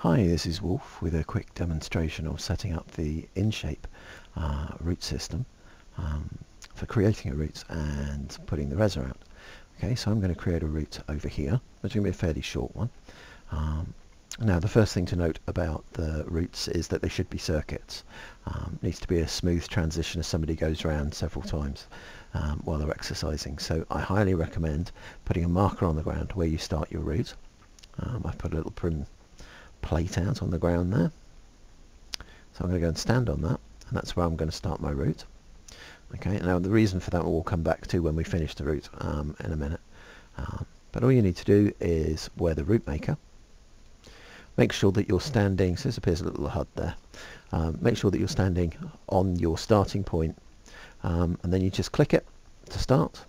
Hi, this is Wolf with a quick demonstration of setting up the InShape uh, route system um, for creating a route and putting the res around. Okay, so I'm going to create a route over here, which is going to be a fairly short one. Um, now the first thing to note about the routes is that they should be circuits. Um, needs to be a smooth transition as somebody goes around several times um, while they're exercising. So I highly recommend putting a marker on the ground where you start your route. Um, I've put a little prim plate out on the ground there. So I'm going to go and stand on that, and that's where I'm going to start my route. Okay, now the reason for that we'll come back to when we finish the route um, in a minute. Um, but all you need to do is wear the route maker. Make sure that you're standing, so this appears a little HUD there. Um, make sure that you're standing on your starting point, um, and then you just click it to start,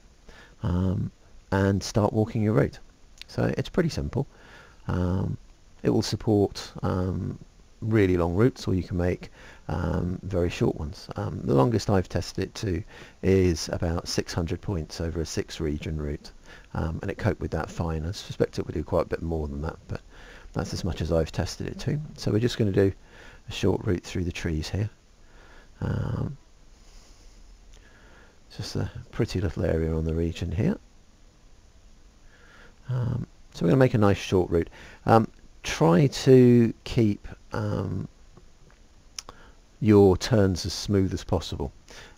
um, and start walking your route. So it's pretty simple. Um, it will support um, really long routes or you can make um, very short ones. Um, the longest I've tested it to is about 600 points over a six region route um, and it coped with that fine. I suspect it would do quite a bit more than that but that's as much as I've tested it to. So we're just going to do a short route through the trees here. Um, just a pretty little area on the region here. Um, so we're going to make a nice short route. Try to keep um, your turns as smooth as possible.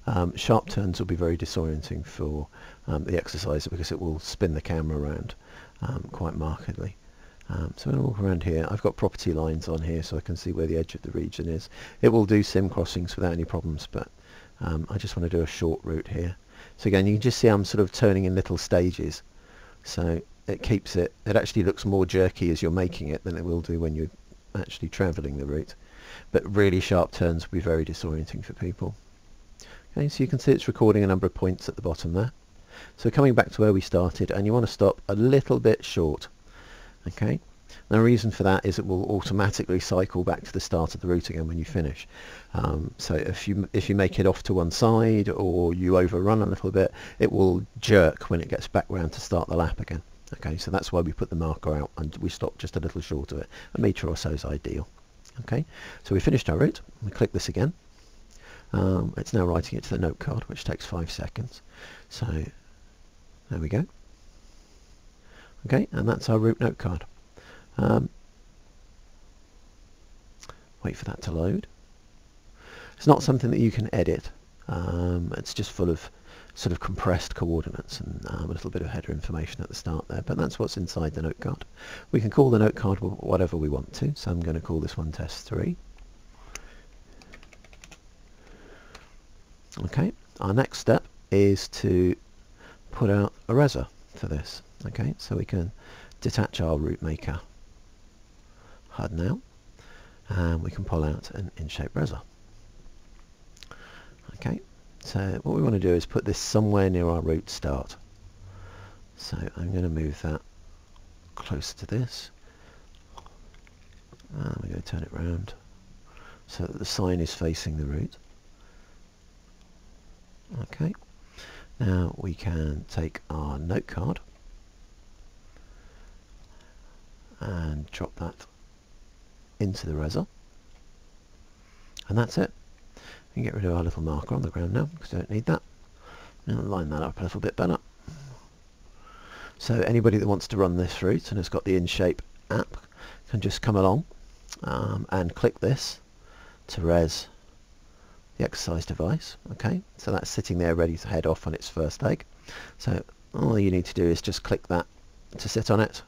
Um, sharp turns will be very disorienting for um, the exerciser because it will spin the camera around um, quite markedly. Um, so I'm going to walk around here. I've got property lines on here so I can see where the edge of the region is. It will do sim crossings without any problems but um, I just want to do a short route here. So again you can just see I'm sort of turning in little stages. So it keeps it, it actually looks more jerky as you're making it than it will do when you're actually travelling the route. But really sharp turns will be very disorienting for people. Okay, so you can see it's recording a number of points at the bottom there. So coming back to where we started, and you want to stop a little bit short. Okay, the reason for that is it will automatically cycle back to the start of the route again when you finish. Um, so if you if you make it off to one side or you overrun a little bit, it will jerk when it gets back round to start the lap again. Okay, so that's why we put the marker out and we stop just a little short of it. A metre or so is ideal. Okay, so we finished our route. We click this again. Um, it's now writing it to the note card, which takes five seconds. So there we go. Okay, and that's our route note card. Um, wait for that to load. It's not something that you can edit. Um, it's just full of sort of compressed coordinates and um, a little bit of header information at the start there, but that's what's inside the note card. We can call the note card whatever we want to, so I'm going to call this one test 3. Okay, our next step is to put out a rezzer for this. Okay, so we can detach our route maker HUD now, and we can pull out an InShape rezzer. Okay, so what we want to do is put this somewhere near our route start. So I'm going to move that closer to this. And we're going to turn it round so that the sign is facing the route. Okay. Now we can take our note card and drop that into the rezzer. And that's it. Get rid of our little marker on the ground now because I don't need that. And line that up a little bit better. So anybody that wants to run this route and has got the InShape app can just come along um, and click this to rez the exercise device. Okay, so that's sitting there ready to head off on its first leg. So all you need to do is just click that to sit on it.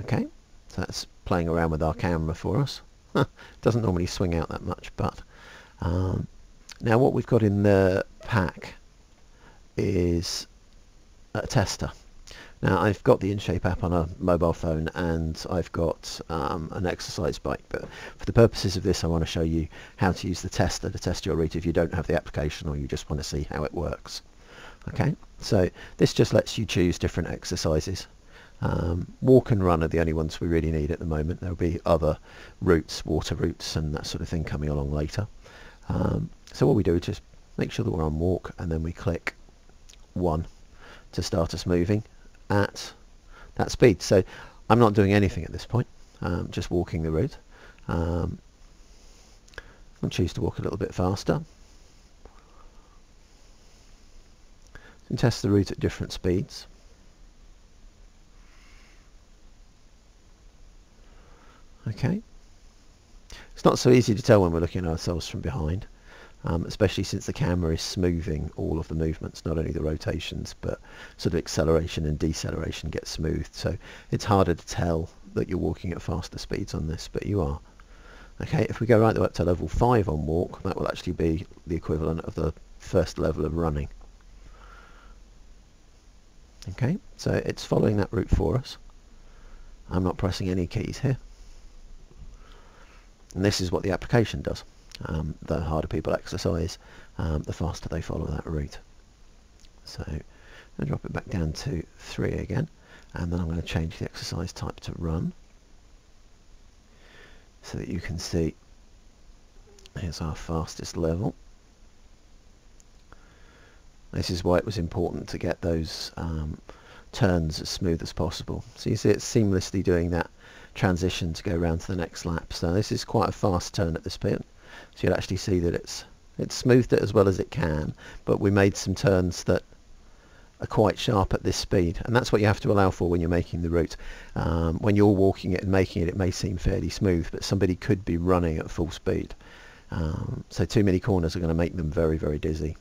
Okay, so that's playing around with our camera for us. Doesn't normally swing out that much, but um, now what we've got in the pack is a tester. Now I've got the InShape app on a mobile phone and I've got um, an exercise bike but for the purposes of this I want to show you how to use the tester to test your route if you don't have the application or you just want to see how it works. Okay, so this just lets you choose different exercises. Um, walk and run are the only ones we really need at the moment. There'll be other routes, water routes and that sort of thing coming along later. Um, so what we do is just make sure that we're on walk and then we click 1 to start us moving at that speed. So I'm not doing anything at this point. um, just walking the route. Um, I'll choose to walk a little bit faster. And test the route at different speeds. Okay. It's not so easy to tell when we're looking at ourselves from behind, um, especially since the camera is smoothing all of the movements, not only the rotations, but sort of acceleration and deceleration gets smoothed. So it's harder to tell that you're walking at faster speeds on this, but you are. Okay, if we go right the way up to level 5 on walk, that will actually be the equivalent of the first level of running. Okay, so it's following that route for us. I'm not pressing any keys here. And this is what the application does. Um, the harder people exercise, um, the faster they follow that route. So I'll drop it back down to 3 again, and then I'm going to change the exercise type to run so that you can see here's our fastest level. This is why it was important to get those um, turns as smooth as possible. So you see it's seamlessly doing that transition to go around to the next lap. So this is quite a fast turn at this point. So you'll actually see that it's it's smoothed it as well as it can, but we made some turns that are quite sharp at this speed and that's what you have to allow for when you're making the route. Um, when you're walking it and making it it may seem fairly smooth but somebody could be running at full speed. Um, so too many corners are going to make them very very dizzy.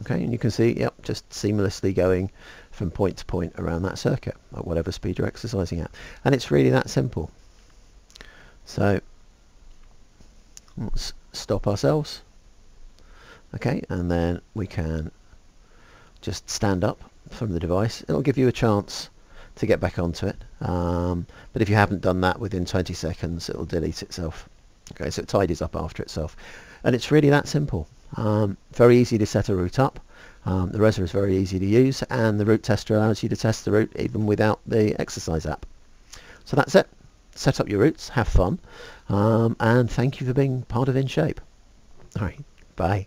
Okay, and you can see, yep, just seamlessly going from point to point around that circuit at whatever speed you're exercising at. And it's really that simple. So let's stop ourselves. Okay and then we can just stand up from the device. It'll give you a chance to get back onto it um, but if you haven't done that within 20 seconds it'll delete itself. Okay so it tidies up after itself. And it's really that simple um, very easy to set a route up. Um, the rezzer is very easy to use and the route tester allows you to test the route even without the exercise app. So that's it. Set up your routes have fun um, and thank you for being part of InShape alright bye